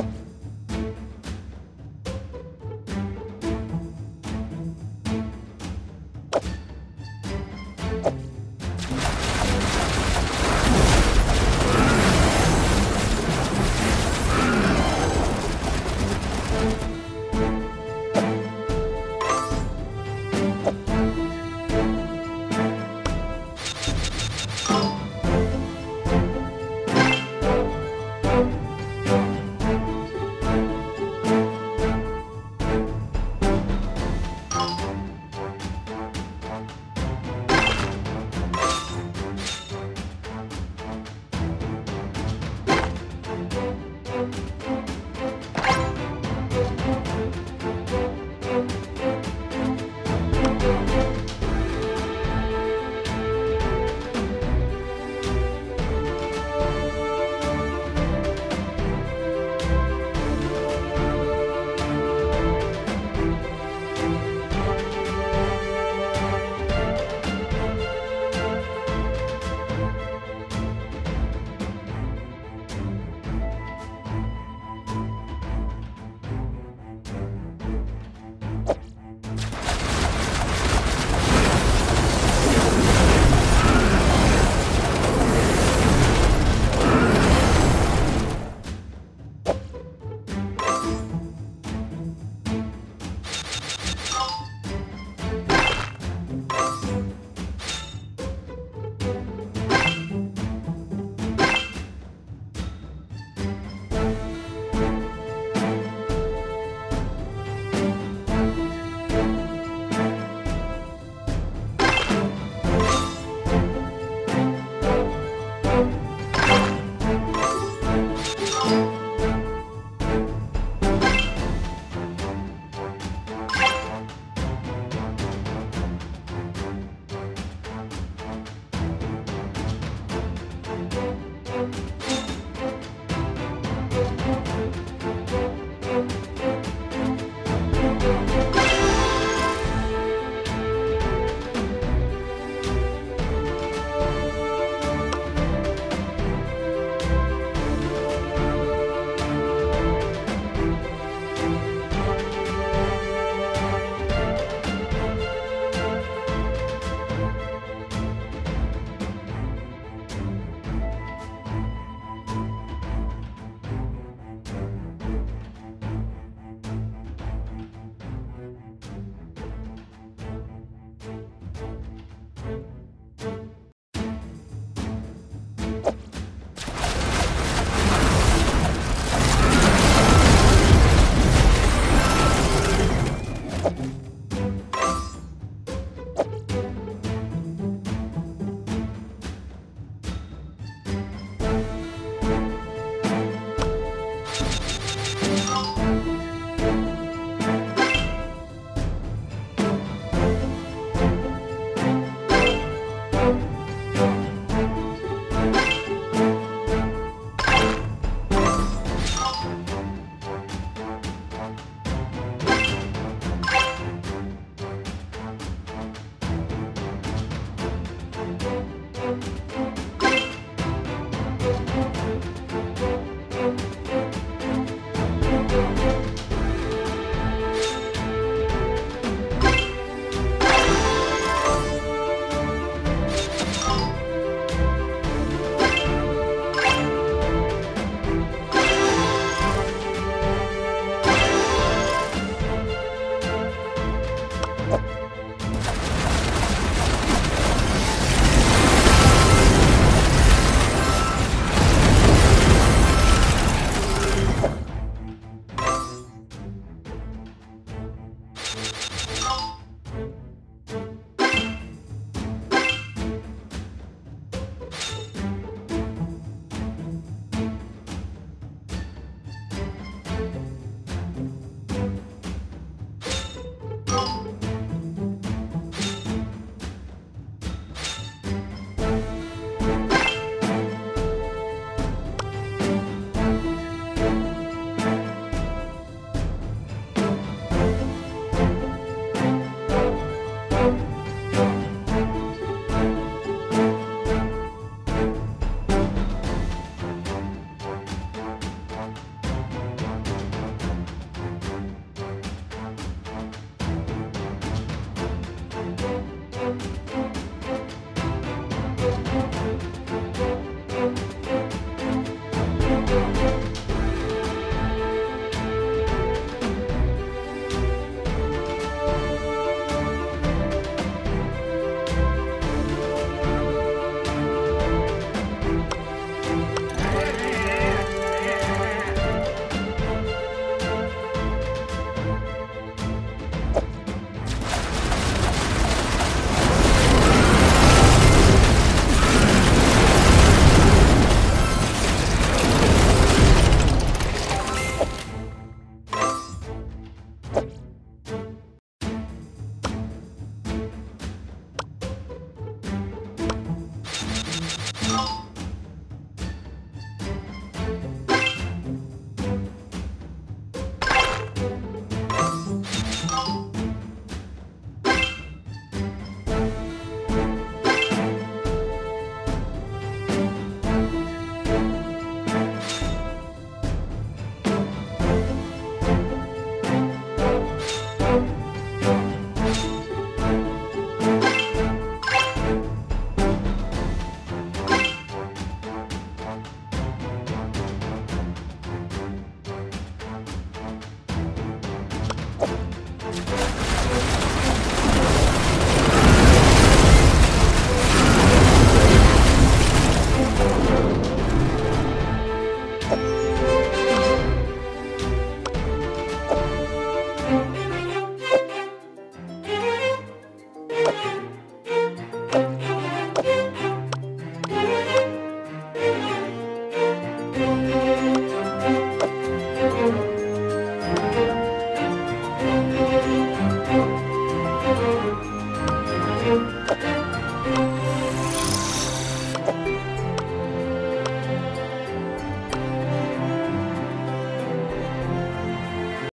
you.